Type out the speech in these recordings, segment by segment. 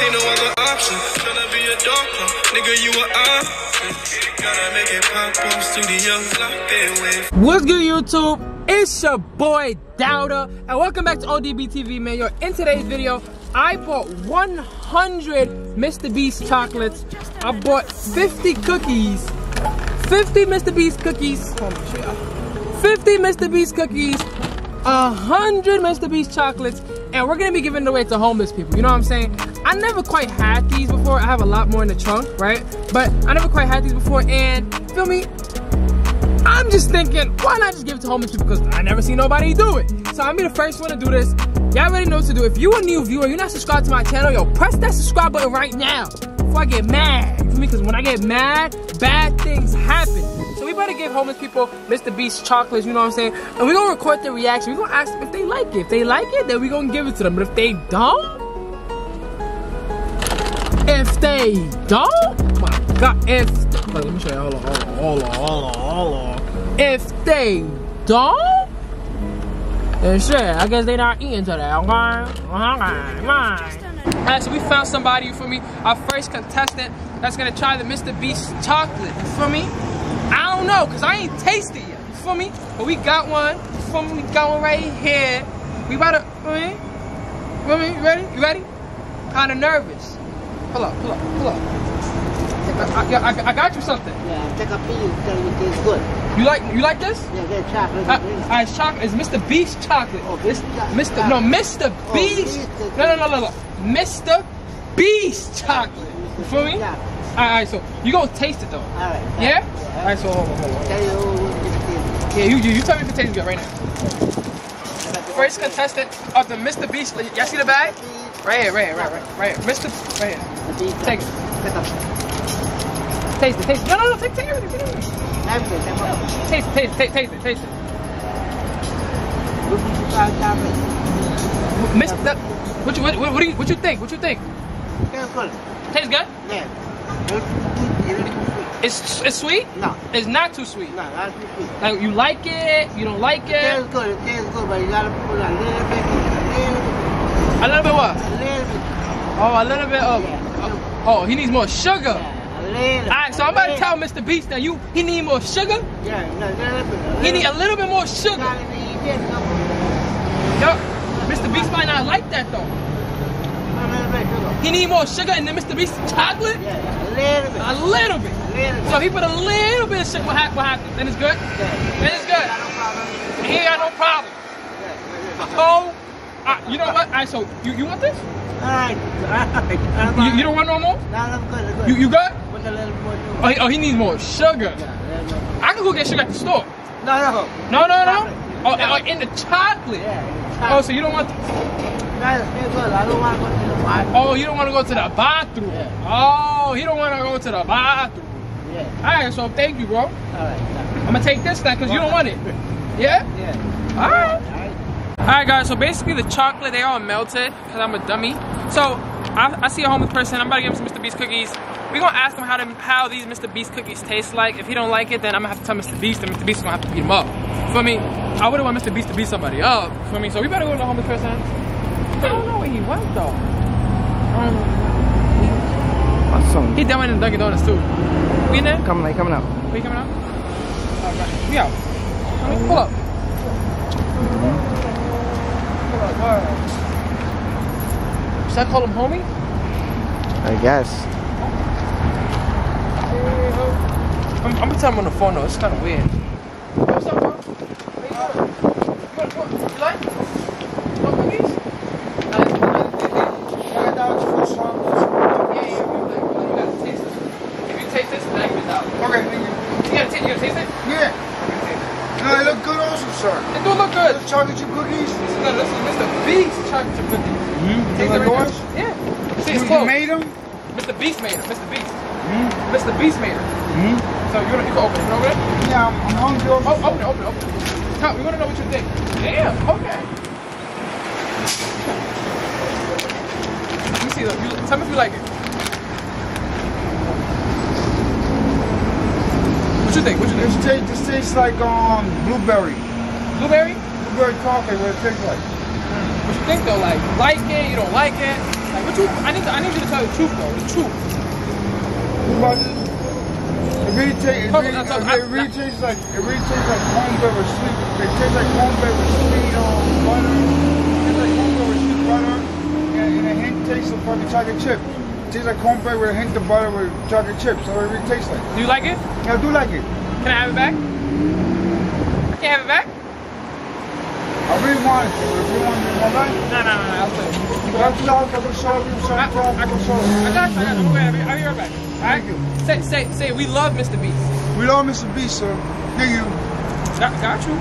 Ain't no other option. Tryna be a doctor, nigga, you a. What's good, YouTube? It's your boy Daouda, and welcome back to ODB TV, man. Yo, in today's video, I bought 100 Mr. Beast chocolates. I bought 50 cookies, 50 Mr. Beast cookies. Hold on, show y'all. 50 Mr. Beast cookies, 100 Mr. Beast chocolates, and we're gonna be giving it away to homeless people. You know what I'm saying? I never quite had these before. I have a lot more in the trunk, right? But I never quite had these before, and feel me? I'm just thinking, why not just give it to homeless people? Because I never see nobody do it. So I'm be the first one to do this. Y'all already know what to do. If you a new viewer, you're not subscribed to my channel, yo, press that subscribe button right now before I get mad. You feel me? Because when I get mad, bad things happen. Better give homeless people Mr. Beast chocolates, you know what I'm saying? And we're gonna record their reaction. We're gonna ask them if they like it. If they like it, then we're gonna give it to them. But if they don't, if they don't, my God, if let me show you. Hold on, hold on, hold on, hold on, hold on. If they don't, then shit, I guess they not eating today. Okay, okay, Alright, so we found somebody feel me. Our first contestant that's gonna try the Mr. Beast chocolate. Feel me? I don't know, cause I ain't tasted it yet. You feel me? But we got one. You feel me? We got one right here. We about to. You feel me? You feel me? You ready? You ready? Kind of nervous. Pull up, pull up, pull up. I, I, I, I got you something. Yeah, take a piece, tell you it tastes good. You like you like this? Yeah, chocolate. Uh, uh, it's chocolate. It's Mr. Beast chocolate. Oh, It's chocolate. Mr. No, Mr. Oh, Beast. Beast. No, no, no, no, no. Mr. Beast chocolate. You feel me? Yeah. All right, all right, so you gonna taste it though. All right. Yeah? Yeah. All right, so hold on, hold on. Tell you what it tastes. Yeah, you, you, you tell me if it tastes good right now. First contestant of the Mr. Beast. Y'all see the bag? Right here, right here, right, right, right here. Mr. Right here. Take it. Taste it, taste it. No, no, no, take, take everything, take everything. everything. Take a Taste it, taste it, taste, taste it, taste it. Look at the chocolate. Mr. What you, what, what, what do you, what you think? What you think? Tastes good. Tastes good? Yeah. You're too- you're too sweet. It's, it's sweet? No, It's not too sweet. no, not too sweet. Like you like it, you don't like It it. tastes good. It tastes good, but you gotta put a little bit, a little, A little bit what? a little bit. Oh, a little bit of. Yeah. Oh, he needs more sugar. Yeah, a little. Alright, so I'm about to tell. Mr. Beast that you he need more sugar. Yeah, no, a little bit. a He need a little little bit more sugar. Gotta be eating, no, Yo, Mr. Beast might not like that though. a little bit sugar. He need more sugar and then Mr. Beast chocolate. Yeah, a little bit. A little bit. A little bit. So he put a little bit of sugar. What happened? What happened? Then it's good. Yeah. Then it's good. No problem. He ain't got no problem. Yeah, yeah, Oh, uh, you know what? Alright, so you, you want this? Alright, alright. You, you don't want no more? No, I'm good, I'm good. You you good? Put a little more. Oh, he, oh, he needs more sugar. Yeah, a little more. I can go get sugar at the store. No, no. No, no, no. Oh, oh, in the chocolate. Yeah. chocolate. Oh, so you don't want? Guys, feel good. I don't want to go to the bar. Oh, you don't want to go to the bathroom. Yeah. Oh, he don't want to go to the bathroom. Yeah. All right, so thank you, bro. All right. I'm gonna take this then, cause you don't want it. Yeah. Yeah. All right. All right. All right, guys. So basically, the chocolate they all melted because I'm a dummy. So I, I see a homeless person. I'm about to give him some Mr. Beast cookies. We're gonna ask him how to, how these Mr. Beast cookies taste like. If he don't like it, then I'm gonna have to tell Mr. Beast, and Mr. Beast is gonna have to beat him up. For me, I wouldn't want Mr. Beast to beat somebody up. For me, so we better go to the homeless person. I don't know where he went though. Um, Awesome. he down in Dunkin' Donuts too. We in there? Coming, like, coming out. Are you coming out? Alright, we out. Come on, pull up. Pull up, alright. Should I call him homie? I guess. I'm, I'm gonna tell him on the phone though, it's kinda weird. What's up, bro? How you doing? You want, you want, you like? You want cookies? Yeah, yeah, you like, you gotta taste it. If you taste this, then I can get out. Okay, thank you. You gotta taste, you gotta taste it? Yeah. No, they look good also, sir. It do look good. Those chocolate chip cookies. No, this is Mr. Beast chocolate chip cookies. It like right yours? Yeah. See, You, you made them? Mr. Beast made it. Mr. Beast. Mr. Beast made it. Hmm? So you, wanna, you can open it. You open? Yeah, I'm, I'm hungry. Oh, open it, open it, open it. Tell, we want to know what you think. Damn, okay. Let me see, though. You, tell me if you like it. What you think? What you think? tastes, this tastes like um blueberry. Blueberry? Blueberry coffee, what it tastes like. What you think, though? Like, like it? You don't like it? Like, what truth. I need to, I need you to tell the truth though. The truth. But it really tastes, it really, on, it really tastes like, it really tastes like cornbread with sweet, it tastes like cornbread with sweet um, butter. It tastes like cornbread with sweet butter and, and a hint taste of fucking chocolate chip. It tastes like cornbread with a hint of butter with chocolate chips. So what it really tastes like. Do you like it? Yeah, I do like it. Can I have it back? I can not have it back? I really want it. If you want it, my life. No, no, no. I'll tell you. That's all I'm gonna show you. Some I, I. I, show you. I got you. You. I'm I'll be right back. All right? Thank you. Say, say, say, we love Mr. Beast. We love Mr. B, sir. Thank you. Got, got you.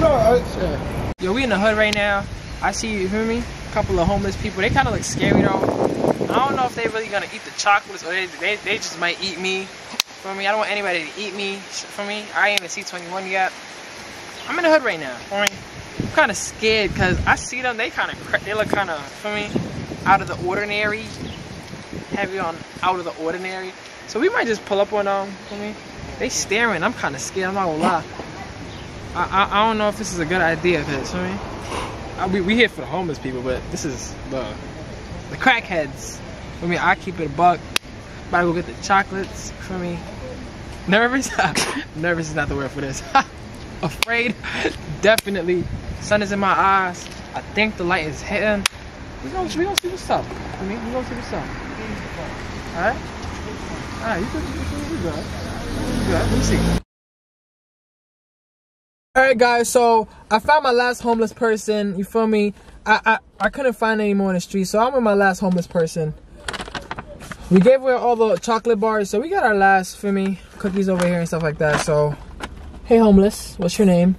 So, uh, Yo, we in the hood right now. I see you, hear me? A couple of homeless people. They kind of look scary though. I don't know if they really gonna eat the chocolates or they, they, they just might eat me. For me, I don't want anybody to eat me. For me, I ain't even C21 yet. I'm in the hood right now. For me, I'm kind of scared because I see them. They kind of they look kind of for me out of the ordinary. Heavy on out of the ordinary. So we might just pull up on um, them. For me, they staring. I'm kind of scared. I'm not gonna lie. I, I, I don't know if this is a good idea because for me, I, we we here for the homeless people, but this is the the crackheads. For me, I keep it a buck. About to go get the chocolates for me. Nervous? Nervous is not the word for this. Afraid? Definitely. Sun is in my eyes. I think the light is hitting. We gonna we gonna see what's up. For me, we gonna see what's up. All right. All right. You good? You good? You good? Let me see. All right, guys. So I found my last homeless person. You feel me? I I, I couldn't find any more in the street, so I'm with my last homeless person. We gave away all the chocolate bars, so we got our last for me cookies over here and stuff like that. So, hey, homeless, what's your name?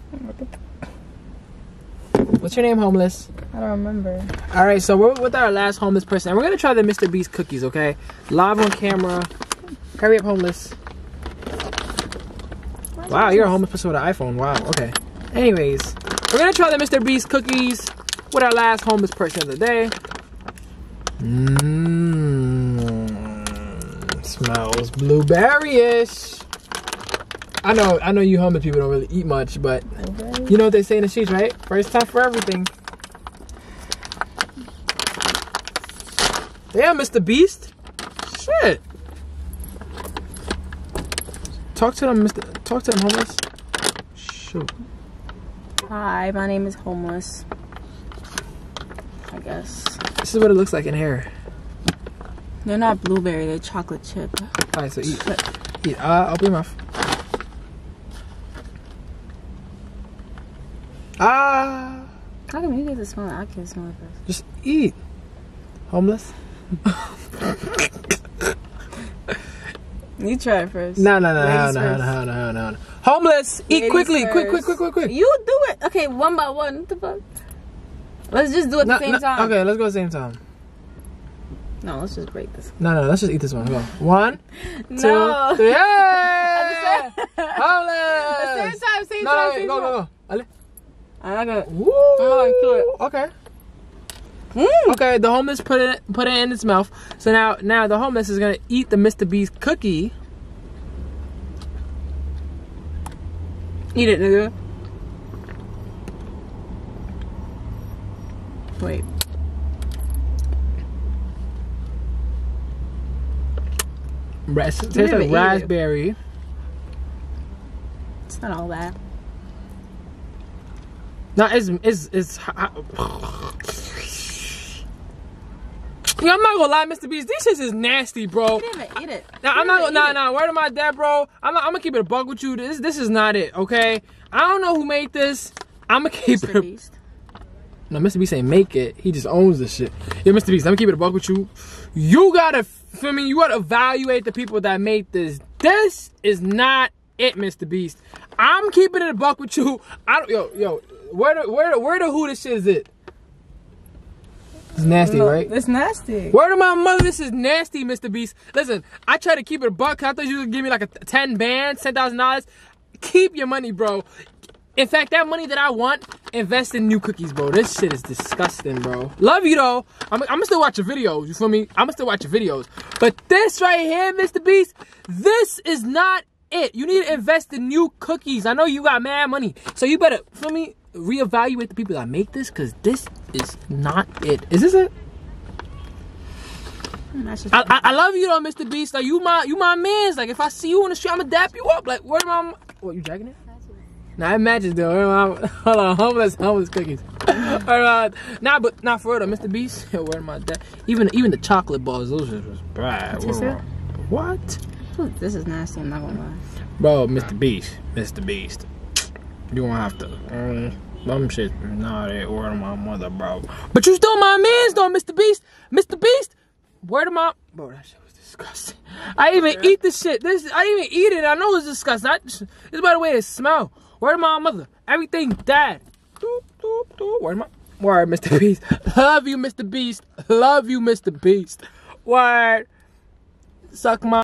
What's your name, homeless? I don't remember. All right, so we're with our last homeless person, and we're gonna try the Mr. Beast cookies, okay? Live on camera. Hurry up, homeless. Wow, you're a homeless person with an iPhone. Wow. Okay. Anyways, we're gonna try the Mr. Beast cookies with our last homeless person of the day. Mmm. Smells blueberry-ish. I know, I know you homeless people don't really eat much, but you know what they say in the streets, right? First time for everything. Yeah, Mr. Beast. Shit. Talk to them, Mr. Talk to them, homeless. Shoot. Hi, my name is Homeless. I guess. This is what it looks like in here. They're not blueberry, they're chocolate chip. Alright, so eat. Eat. Uh, open your mouth. Ah, How come you get to smell it? I can't smell it first. just eat. Homeless? You try it first. No, no, no, no, Ladies no, first. no, no, no, no. Homeless! Eat Ladies quickly, quick, quick, quick, quick, quick. You do it. Okay, one by one. What the fuck? Let's just do it at No, the same no, time. Okay, let's go at the same time. No, let's just break this. No, no, let's just eat this one. Go. One, two, three. Homeless! Same time, same No, time, no, same go, time. go, go. Ale. I'm not. Woo! gonna it. Okay. Mm. Okay, the homeless put it put it in its mouth. So now now the homeless is gonna eat the Mr. Beast cookie. Eat it, nigga. Wait. Ras- tastes like eat it. raspberry. It's not all that. No, it's it's it's. Yeah, I'm not gonna lie, Mr. Beast. This shit is nasty, bro. You didn't even eat it. Now, I'm not gonna, nah, nah, word of my dad, bro. I'm not, I'm gonna keep it a bug with you. This, this is not it, okay? I don't know who made this. I'm gonna it. keep Mr. it. Beast. No, Mr. Beast ain't make it. He just owns this shit. Yeah, Mr. Beast, let me keep it a bug with you. You gotta, feel me? You gotta evaluate the people that made this. This is not it, Mr. Beast. I'm keeping it a buck with you. I don't, yo, yo, where the, where the, where the who this shit is it? It's nasty, No, right? It's nasty. Word of my mother, this is nasty, Mr. Beast. Listen, I try to keep it a buck. I thought you would give me like a 10 band, $10,000. Keep your money, bro. In fact, that money that I want, invest in new cookies, bro. This shit is disgusting, bro. Love you, though. I'm, I'm gonna still watch your videos, you feel me? I'm gonna still watch your videos. But this right here, Mr. Beast, this is not it. You need to invest in new cookies. I know you got mad money. So you better, feel me, reevaluate the people that make this, because this is not it. Is this it? I, I, I love you though, Mr. Beast. Like you my you my man's. Like if I see you in the street, I'ma dap you up. Like where my what you jacking it? Nah, it matches though. Where hold on, homeless homeless cookies. Alright, nah, but not for real though, Mr. Beast. Where my dad? Even even the chocolate balls, those are was bad. What? This is nasty. I'm not gonna lie. Bro, Mr. Beast, Mr. Beast. You gonna have to. Um, some shit not it. Word of my mother, bro. But you still my man's though, Mr. Beast. Mr. Beast. Word of my. Bro, that shit was disgusting. I even eat this shit. This I even eat it. I know it's disgusting. I, it's by the way it smell. Word of my mother. Everything died. Doop, doop, doop. Word of my. Word, Mr. Beast. Love you, Mr. Beast. Love you, Mr. Beast. Word. Suck my.